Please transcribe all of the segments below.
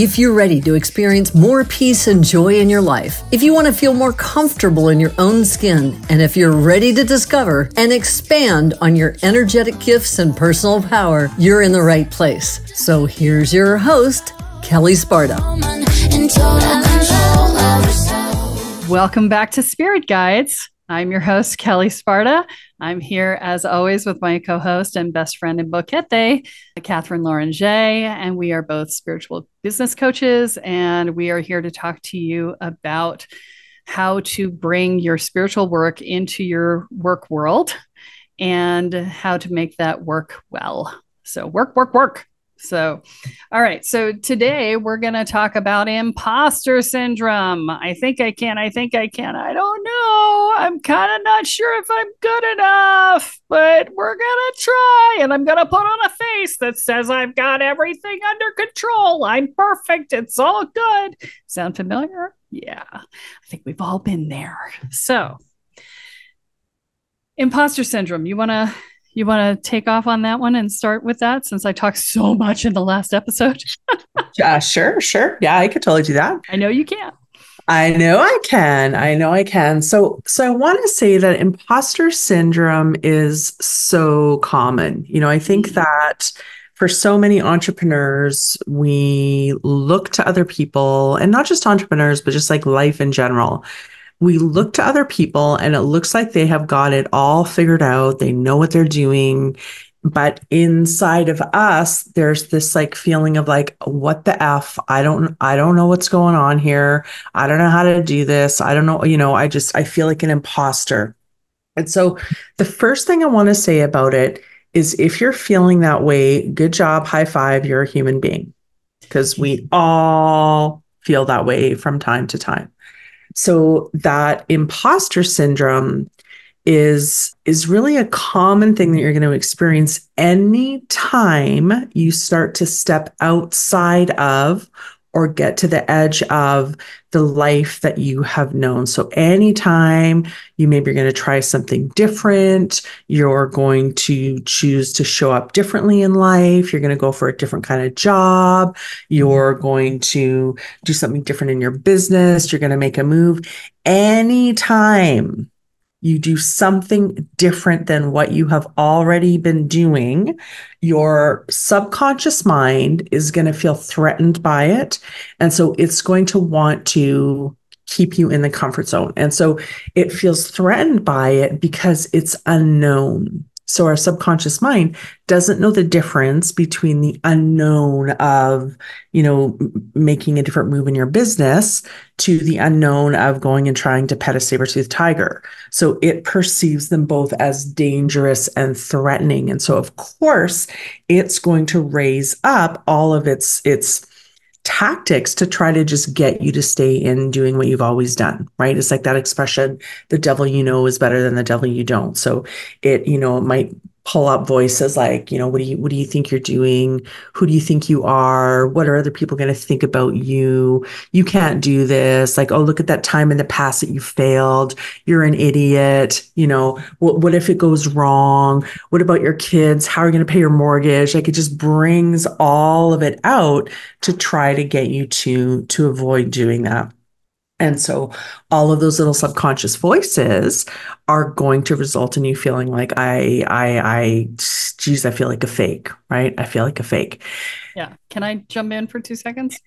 If you're ready to experience more peace and joy in your life, if you want to feel more comfortable in your own skin, and if you're ready to discover and expand on your energetic gifts and personal power, you're in the right place. So here's your host, Kelle Sparta. Welcome back to Spirit Guides. I'm your host, Kelle Sparta. I'm here as always with my co host and best friend in Boquete, Katherine Loranger, and we are both spiritual business coaches. And we are here to talk to you about how to bring your spiritual work into your work world and how to make that work well. So, work, work, work. So, all right. So today we're going to talk about imposter syndrome. I think I can. I think I can. I don't know. I'm kind of not sure if I'm good enough, but we're going to try. And I'm going to put on a face that says I've got everything under control. I'm perfect. It's all good. Sound familiar? Yeah. I think we've all been there. So, imposter syndrome. You want to you want to take off on that one and start with that since I talked so much in the last episode? uh, sure, sure. Yeah, I could totally do that. I know you can. I know I can. I know I can. So so I want to say that imposter syndrome is so common. You know, I think mm-hmm. that for so many entrepreneurs, we look to other people and not just entrepreneurs, but just like life in general we look to other people and it looks like they have got it all figured out. They know what they're doing. But inside of us, there's this like feeling of like, what the F? I don't, I don't know what's going on here. I don't know how to do this. I don't know, you know, I just, I feel like an imposter. And so the first thing I want to say about it is if you're feeling that way, good job, high five, you're a human being. Because we all feel that way from time to time. So that imposter syndrome is is really a common thing that you're going to experience anytime you start to step outside of or get to the edge of the life that you have known. So anytime you maybe you're going to try something different, you're going to choose to show up differently in life, you're going to go for a different kind of job, mm-hmm. you're going to do something different in your business, you're going to make a move. Anytime you do something different than what you have already been doing, your subconscious mind is going to feel threatened by it. And so it's going to want to keep you in the comfort zone. And so it feels threatened by it because it's unknown. So our subconscious mind doesn't know the difference between the unknown of, you know, making a different move in your business to the unknown of going and trying to pet a saber-toothed tiger. So it perceives them both as dangerous and threatening. And so of course, it's going to raise up all of its its tactics to try to just get you to stay in doing what you've always done, right? It's like that expression, the devil you know is better than the devil you don't. So it, you know, it might pull up voices like, you know, what do you what do you think you're doing? Who do you think you are? What are other people going to think about you? You can't do this. Like, oh, look at that time in the past that you failed. You're an idiot. You know, what what if it goes wrong? What about your kids? How are you going to pay your mortgage? Like it just brings all of it out to try to get you to to avoid doing that. And so all of those little subconscious voices are going to result in you feeling like I I I geez, I feel like a fake, right? I feel like a fake. Yeah. Can I jump in for two seconds?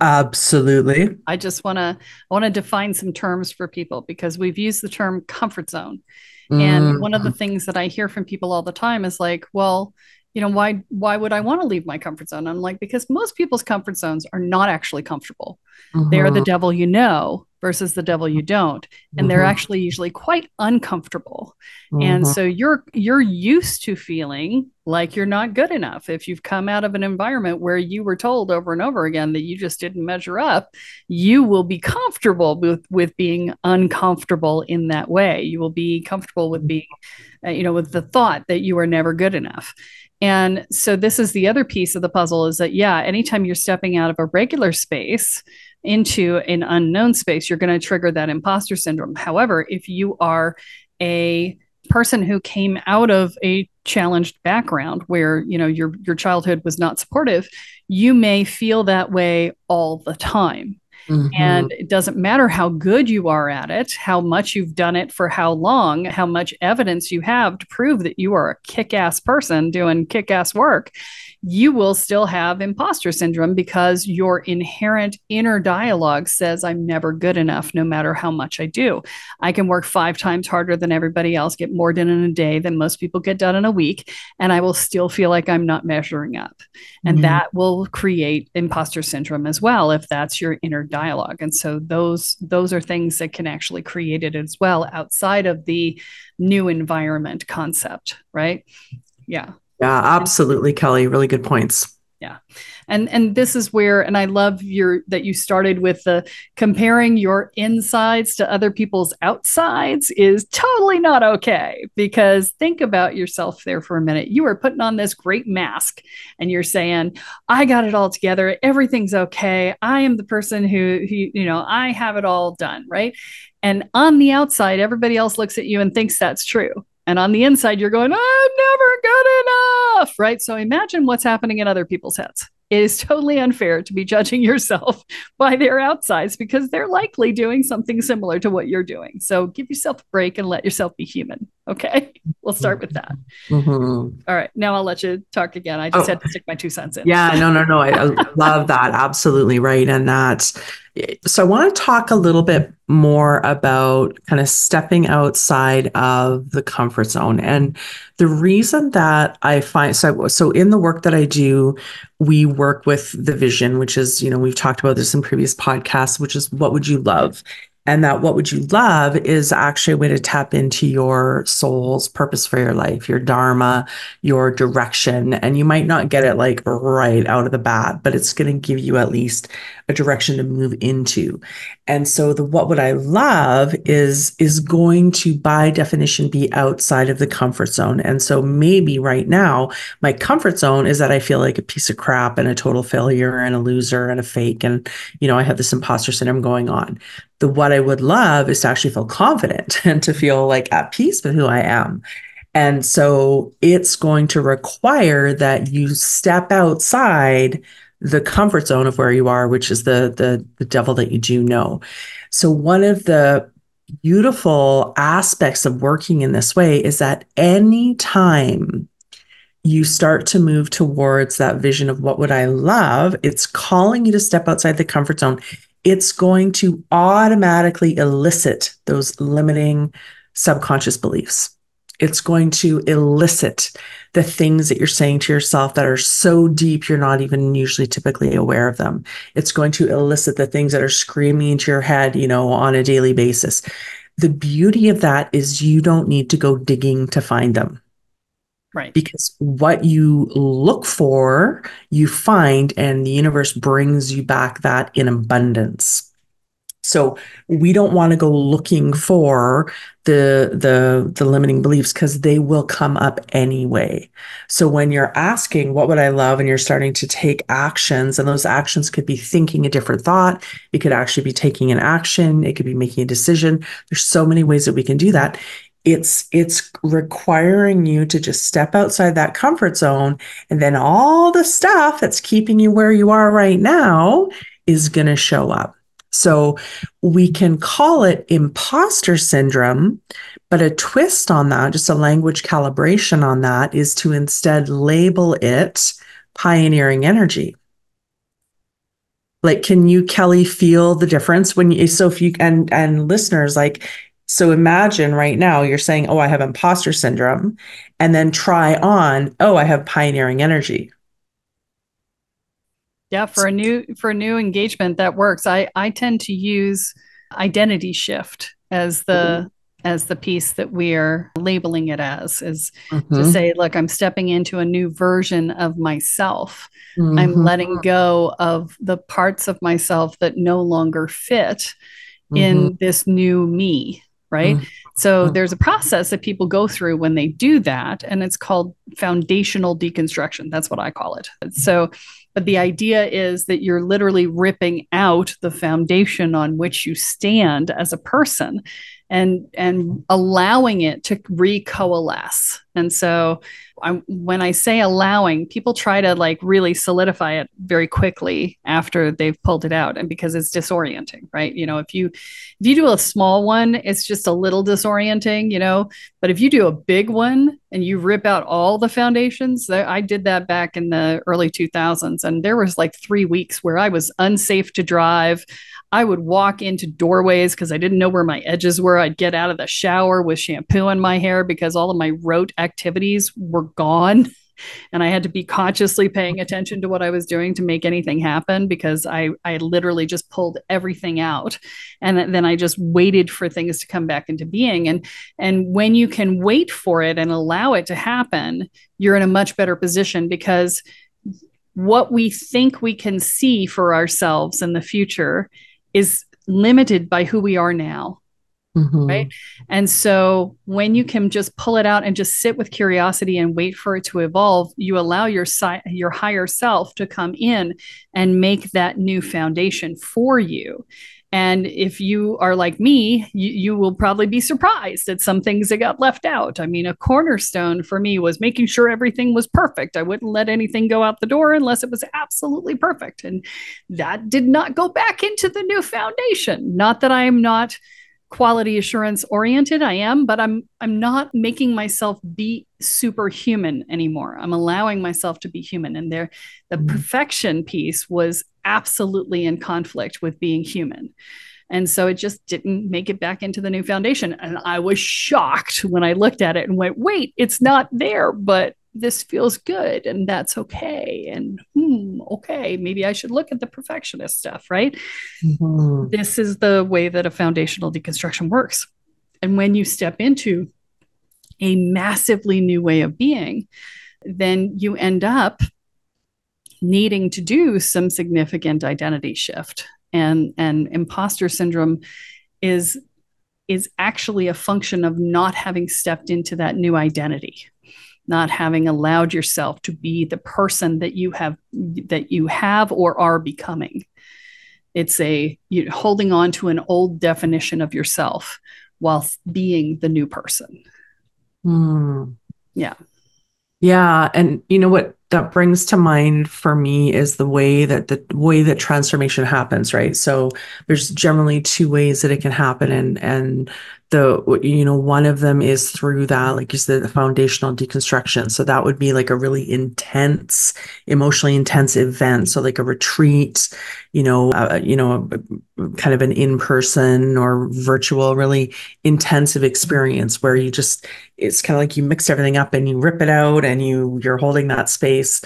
Absolutely. I just want to I want to define some terms for people because we've used the term comfort zone. And mm. one of the things that I hear from people all the time is like, well, you know why why would i want to leave my comfort zone? I'm like because most people's comfort zones are not actually comfortable. Mm-hmm. they're the devil you know versus the devil you don't. And mm-hmm. they're actually usually quite uncomfortable. Mm-hmm. and so you're you're used to feeling like you're not good enough. If you've come out of an environment where you were told over and over again that you just didn't measure up you will be comfortable with with being uncomfortable in that way. You will be comfortable with being uh, you know with the thought that you are never good enough and so this is the other piece of the puzzle is that, yeah, anytime you're stepping out of a regular space into an unknown space, you're going to trigger that imposter syndrome. However, if you are a person who came out of a challenged background where you know your your childhood was not supportive you may feel that way all the time mm-hmm. and it doesn't matter how good you are at it how much you've done it for how long how much evidence you have to prove that you are a kick-ass person doing kick-ass work you will still have imposter syndrome because your inherent inner dialogue says, I'm never good enough, no matter how much I do. I can work five times harder than everybody else, get more done in a day than most people get done in a week, and I will still feel like I'm not measuring up. And mm-hmm. that will create imposter syndrome as well, if that's your inner dialogue. And so those those are things that can actually create it as well outside of the new environment concept, right? Yeah. Yeah, absolutely, Kelle. Really good points. Yeah. And and this is where and I love your that you started with the comparing your insides to other people's outsides is totally not okay because think about yourself there for a minute. You are putting on this great mask and you're saying, "I got it all together. Everything's okay. I am the person who, who you know, I have it all done, right?" And on the outside, everybody else looks at you and thinks that's true. And on the inside, you're going, I'm never good enough, right? So imagine what's happening in other people's heads. It is totally unfair to be judging yourself by their outsides because they're likely doing something similar to what you're doing. So give yourself a break and let yourself be human. Okay. We'll start with that. Mm-hmm. All right. Now I'll let you talk again. I just oh. had to stick my two cents in. Yeah. No, no, no. I, I love that. Absolutely right. And that's so I want to talk a little bit more about kind of stepping outside of the comfort zone. And the reason that I find so so in the work that I do, we work with the vision, which is, you know, we've talked about this in previous podcasts, which is what would you love? And that what would you love is actually a way to tap into your soul's purpose for your life your dharma your direction. And you might not get it like right out of the bat but it's going to give you at least a direction to move into. And so the what would i love is is going to by definition be outside of the comfort zone. And so maybe right now my comfort zone is that i feel like a piece of crap and a total failure and a loser and a fake. And you know i have this imposter syndrome going on the what I would love is to actually feel confident and to feel like at peace with who I am. And so it's going to require that you step outside the comfort zone of where you are, which is the the, the devil that you do know. So one of the beautiful aspects of working in this way is that anytime you start to move towards that vision of what would I love, it's calling you to step outside the comfort zone it's going to automatically elicit those limiting subconscious beliefs. It's going to elicit the things that you're saying to yourself that are so deep you're not even usually typically aware of them. It's going to elicit the things that are screaming into your head, you know, on a daily basis. The beauty of that is you don't need to go digging to find them. Right. Because what you look for, you find, and the universe brings you back that in abundance. So we don't want to go looking for the the the limiting beliefs because they will come up anyway. So when you're asking what would I love and you're starting to take actions and those actions could be thinking a different thought, it could actually be taking an action, it could be making a decision. There's so many ways that we can do that it's it's requiring you to just step outside that comfort zone and then all the stuff that's keeping you where you are right now is going to show up. So we can call it imposter syndrome but a twist on that just a language calibration on that is to instead label it pioneering energy. Like can you Kelle feel the difference when you so if you and and listeners like so imagine right now you're saying, Oh, I have imposter syndrome, and then try on, Oh, I have pioneering energy. Yeah, for a new for a new engagement that works. I I tend to use identity shift as the mm-hmm. as the piece that we are labeling it as is mm-hmm. to say look i'm stepping into a new version of myself mm-hmm. i'm letting go of the parts of myself that no longer fit in mm-hmm. this new me right? Mm-hmm. So mm-hmm. there's a process that people go through when they do that, and it's called foundational deconstruction. That's what I call it. So but the idea is that you're literally ripping out the foundation on which you stand as a person and and allowing it to recoalesce and so I, when I say allowing, people try to like really solidify it very quickly after they've pulled it out, and because it's disorienting, right? You know, if you if you do a small one, it's just a little disorienting, you know. But if you do a big one and you rip out all the foundations, I did that back in the early 2000s, and there was like three weeks where I was unsafe to drive. I would walk into doorways because I didn't know where my edges were. I'd get out of the shower with shampoo in my hair because all of my rote activities were gone. And I had to be consciously paying attention to what I was doing to make anything happen because I, I literally just pulled everything out. And then I just waited for things to come back into being. And, and when you can wait for it and allow it to happen, you're in a much better position because what we think we can see for ourselves in the future is limited by who we are now. Mm-hmm. Right. And so when you can just pull it out and just sit with curiosity and wait for it to evolve, you allow your si- your higher self to come in and make that new foundation for you. And if you are like me, you, you, will probably be surprised at some things that got left out. I mean, a cornerstone for me was making sure everything was perfect. I wouldn't let anything go out the door unless it was absolutely perfect. And that did not go back into the new foundation. Not that I am not quality assurance oriented i am but i'm i'm not making myself be superhuman anymore. I'm allowing myself to be human. And there the mm-hmm. perfection piece was absolutely in conflict with being human. And so it just didn't make it back into the new foundation. And i was shocked when i looked at it and went wait it's not there but this feels good and that's okay. And hmm okay maybe i should look at the perfectionist stuff right? Mm-hmm. this is the way that a foundational deconstruction works. And when you step into a massively new way of being then you end up needing to do some significant identity shift. And and imposter syndrome is is actually a function of not having stepped into that new identity not having allowed yourself to be the person that you have that you have or are becoming. It's a you know, holding on to an old definition of yourself while being the new person. Mm. yeah. Yeah and you know what that brings to mind for me is the way that the way that transformation happens right? So there's generally two ways that it can happen and and the you know one of them is through that like you said the foundational deconstruction. So that would be like a really intense emotionally intense event. So like a retreat you know uh, you know kind of an in-person or virtual really intensive experience where you just it's kind of like you mix everything up and you rip it out and you you're holding that space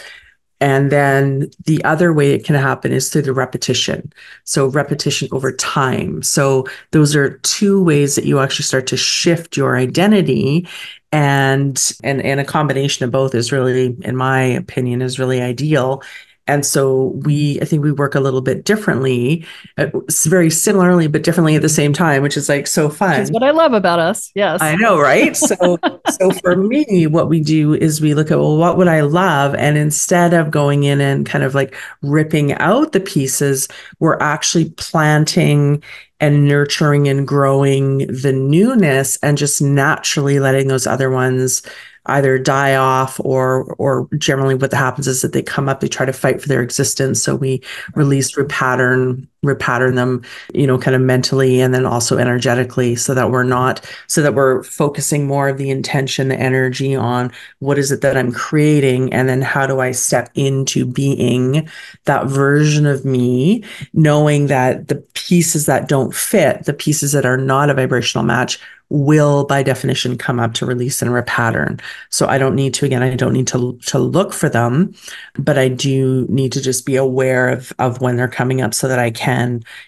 and then the other way it can happen is through the repetition. So repetition over time. So those are two ways that you actually start to shift your identity and and and a combination of both is really in my opinion is really ideal and so we, I think we work a little bit differently, uh, very similarly, but differently at the same time, which is like so fun. That's what I love about us. Yes. I know, right? So, so for me, what we do is we look at, well, what would I love? And instead of going in and kind of like ripping out the pieces, we're actually planting and nurturing and growing the newness and just naturally letting those other ones either die off or or generally what happens is that they come up they try to fight for their existence. So we release repattern repattern them you know kind of mentally and then also energetically so that we're not so that we're focusing more of the intention the energy on what is it that i'm creating and then how do i step into being that version of me knowing that the pieces that don't fit the pieces that are not a vibrational match will by definition come up to release and repattern. So I don't need to again, I don't need to to look for them, but I do need to just be aware of of when they're coming up so that I can,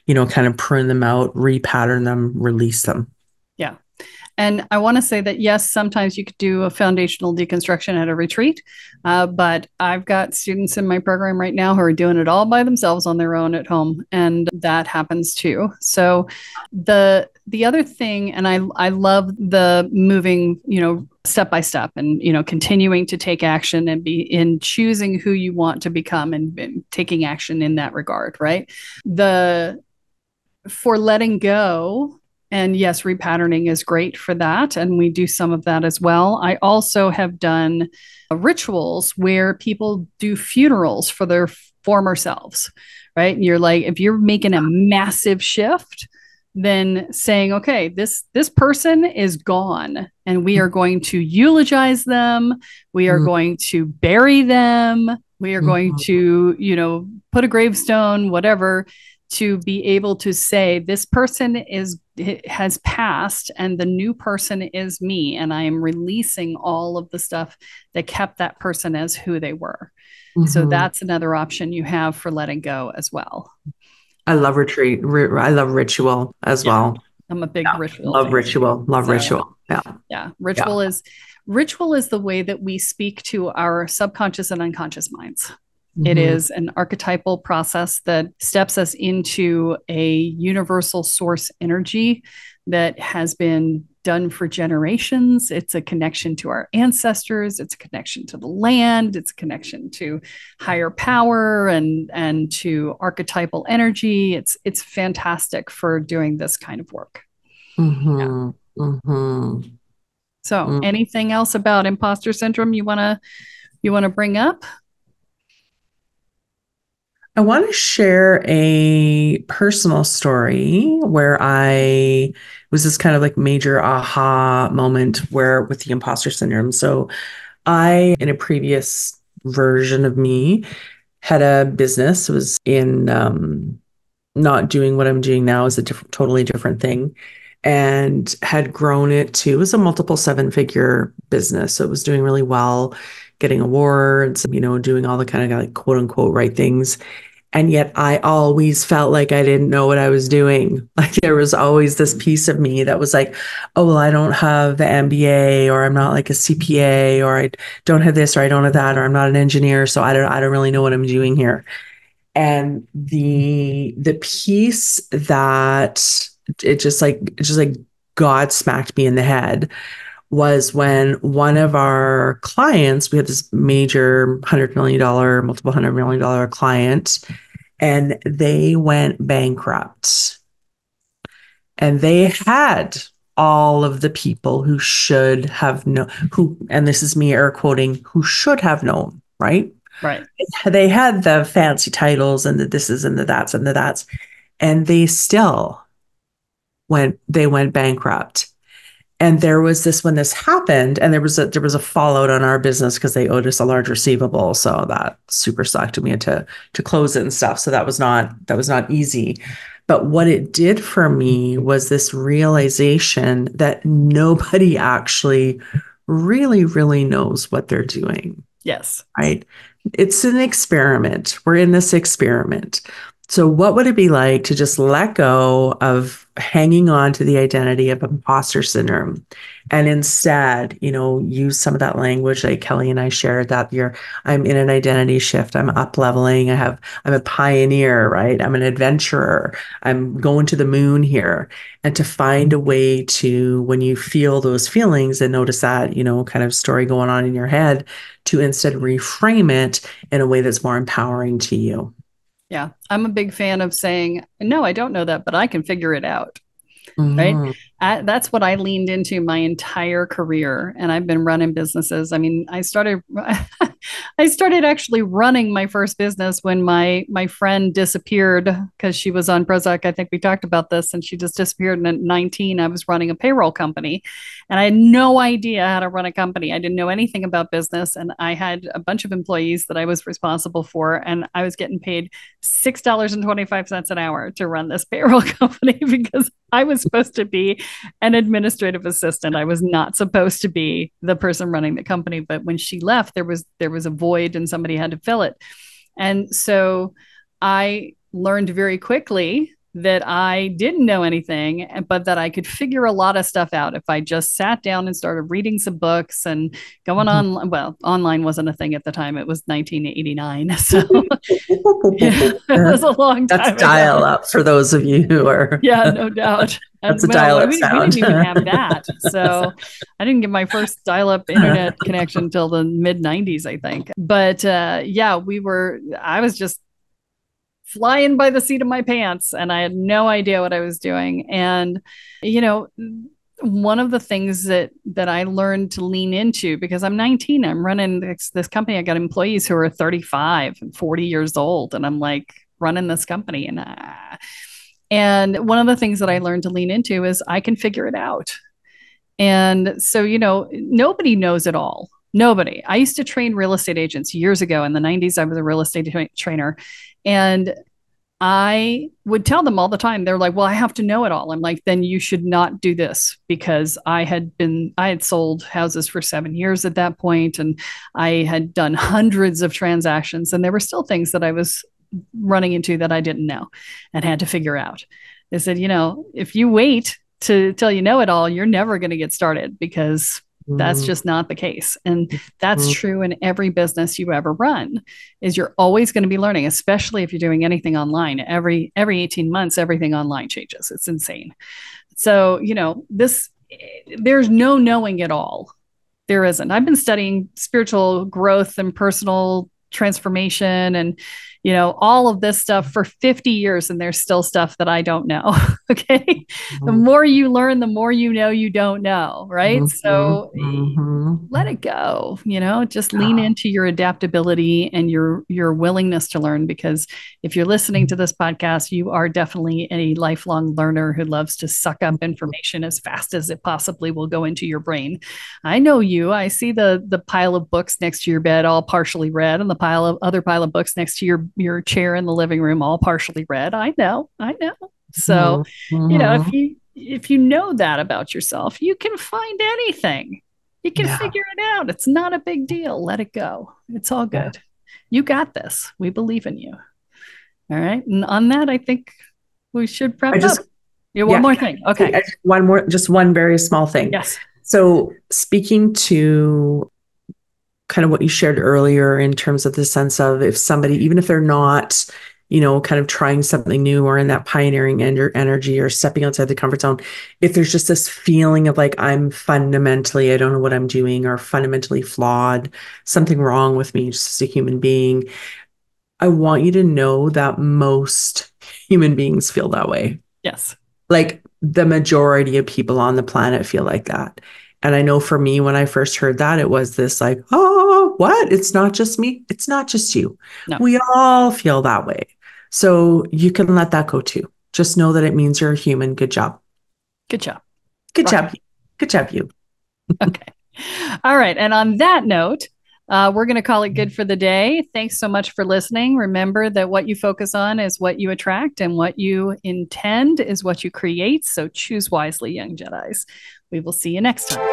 you know, kind of prune them out, repattern them, release them. Yeah. And I want to say that yes, sometimes you could do a foundational deconstruction at a retreat, uh, but I've got students in my program right now who are doing it all by themselves on their own at home, and that happens too. So the the other thing, and I I love the moving, you know, step by step, and you know, continuing to take action and be in choosing who you want to become and, and taking action in that regard, right? The for letting go and yes, repatterning is great for that. And we do some of that as well. I also have done rituals where people do funerals for their former selves, right? And you're like, if you're making a massive shift, then saying, okay, this this person is gone and we are going to eulogize them. We are mm-hmm. going to bury them. We are mm-hmm. going to, you know, put a gravestone, whatever to be able to say this person is has passed and the new person is me and i am releasing all of the stuff that kept that person as who they were mm-hmm. so that's another option you have for letting go as well i love retreat i love ritual as yeah. well i'm a big yeah. ritual love fan. ritual love so, ritual yeah yeah ritual yeah. is ritual is the way that we speak to our subconscious and unconscious minds Mm-hmm. It is an archetypal process that steps us into a universal source energy that has been done for generations. It's a connection to our ancestors, it's a connection to the land, it's a connection to higher power and and to archetypal energy. It's it's fantastic for doing this kind of work. Mm-hmm. Yeah. Mm-hmm. So, mm-hmm. anything else about imposter syndrome you want to you want to bring up? I want to share a personal story where I was this kind of like major aha moment where with the imposter syndrome. So, I, in a previous version of me, had a business, was in um, not doing what I'm doing now is a different, totally different thing, and had grown it to, it was a multiple seven figure business. So, it was doing really well, getting awards, you know, doing all the kind of like quote unquote right things and yet I always felt like I didn't know what I was doing. Like there was always this piece of me that was like, oh, well, I don't have the MBA or I'm not like a CPA or I don't have this or I don't have that or I'm not an engineer. So I don't, I don't really know what I'm doing here. And the, the piece that it just like, it just like God smacked me in the head was when one of our clients, we had this major $100 million, multiple $100 million client, and they went bankrupt. And they had all of the people who should have known, who, and this is me air quoting, who should have known, right? Right. They had the fancy titles and the thises and the that's and the that's, and they still went, they went bankrupt and there was this when this happened and there was a there was a fallout on our business because they owed us a large receivable. So that super sucked and we had to to close it and stuff. So that was not that was not easy. But what it did for me was this realization that nobody actually really really knows what they're doing. Yes. Right? It's an experiment. We're in this experiment so, what would it be like to just let go of hanging on to the identity of imposter syndrome and instead, you know, use some of that language like Kelle and I shared that you're, I'm in an identity shift. I'm up leveling. I have, I'm a pioneer, right? I'm an adventurer. I'm going to the moon here. And to find a way to, when you feel those feelings and notice that, you know, kind of story going on in your head, to instead reframe it in a way that's more empowering to you. Yeah. I'm a big fan of saying, no, I don't know that, but I can figure it out. Mm-hmm. Right. I, that's what I leaned into my entire career. And I've been running businesses. I mean, I started, I started actually running my first business when my, my friend disappeared because she was on Prozac. I think we talked about this and she just disappeared. And at 19, I was running a payroll company and I had no idea how to run a company. I didn't know anything about business. And I had a bunch of employees that I was responsible for. And I was getting paid $6.25 an hour to run this payroll company because I was supposed to be an administrative assistant. I was not supposed to be the person running the company. But when she left, there was there was a void and somebody had to fill it. And so I learned very quickly that I didn't know anything, but that I could figure a lot of stuff out if I just sat down and started reading some books and going mm-hmm. on. Well, online wasn't a thing at the time. It was 1989. So it was a long time. That's dial up for those of you who are. Yeah, no doubt. That's a dial up we, sound. We didn't even have that. So I didn't get my first dial up internet connection until the mid 90s, I think. But uh, yeah, we were, I was just flying by the seat of my pants and I had no idea what I was doing. And, you know, one of the things that that I learned to lean into because I'm 19, I'm running this, this company. I got employees who are 35 and 40 years old, and I'm like running this company. And uh, and one of the things that I learned to lean into is I can figure it out. And so, you know, nobody knows it all. Nobody. I used to train real estate agents years ago in the 90s. I was a real estate tra- trainer. And I would tell them all the time, they're like, well, I have to know it all. I'm like, then you should not do this because I had been, I had sold houses for seven years at that point, and I had done hundreds of transactions, and there were still things that I was running into that I didn't know and had to figure out. They said, you know, if you wait to till you know it all, you're never going to get started because that's mm-hmm. just not the case. And that's mm-hmm. true in every business you ever run. Is you're always going to be learning, especially if you're doing anything online. Every every 18 months everything online changes. It's insane. So, you know, this there's no knowing it all. There isn't. I've been studying spiritual growth and personal transformation and you know, all of this stuff for 50 years and there's still stuff that I don't know. okay. Mm-hmm. The more you learn, the more you know you don't know. Right. Mm-hmm. So mm-hmm. let it go, you know, just lean into your adaptability and your your willingness to learn. Because if you're listening to this podcast, you are definitely a lifelong learner who loves to suck up information as fast as it possibly will go into your brain. I know you. I see the the pile of books next to your bed, all partially read, and the pile of other pile of books next to your your chair in the living room all partially read. I know, I know. So, mm-hmm. you know, if mm-hmm. you if you know that about yourself, you can find anything. You can yeah. figure it out. It's not a big deal. Let it go. It's all good. Yeah. You got this. We believe in you. All right. And on that, I think we should wrap just, up. Yeah, one yeah, more thing. Okay. One more, just one very small thing. Yes. So, speaking to kind of what you shared earlier in terms of the sense of if somebody, even if they're not, you know, kind of trying something new or in that pioneering energy or stepping outside the comfort zone, if there's just this feeling of like, I'm fundamentally, I don't know what I'm doing or fundamentally flawed, something wrong with me just as a human being, I want you to know that most human beings feel that way. Yes. Like the majority of people on the planet feel like that. And I know for me, when I first heard that, it was this like, oh, what? It's not just me. It's not just you. No. We all feel that way. So you can let that go too. Just know that it means you're a human. Good job. Good job. Good job. Good job, you. okay. All right. And on that note, uh, we're going to call it good for the day. Thanks so much for listening. Remember that what you focus on is what you attract, and what you intend is what you create. So choose wisely, young Jedi's. We will see you next time.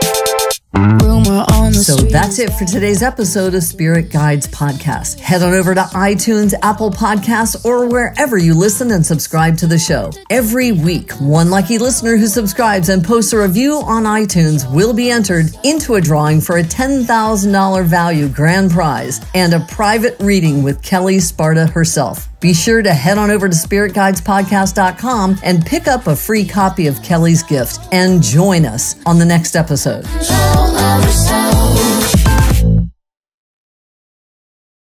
So that's it for today's episode of Spirit Guides Podcast. Head on over to iTunes, Apple Podcasts, or wherever you listen and subscribe to the show. Every week, one lucky listener who subscribes and posts a review on iTunes will be entered into a drawing for a $10,000 value grand prize and a private reading with Kelle Sparta herself. Be sure to head on over to spiritguidespodcast.com and pick up a free copy of Kelle's gift and join us on the next episode.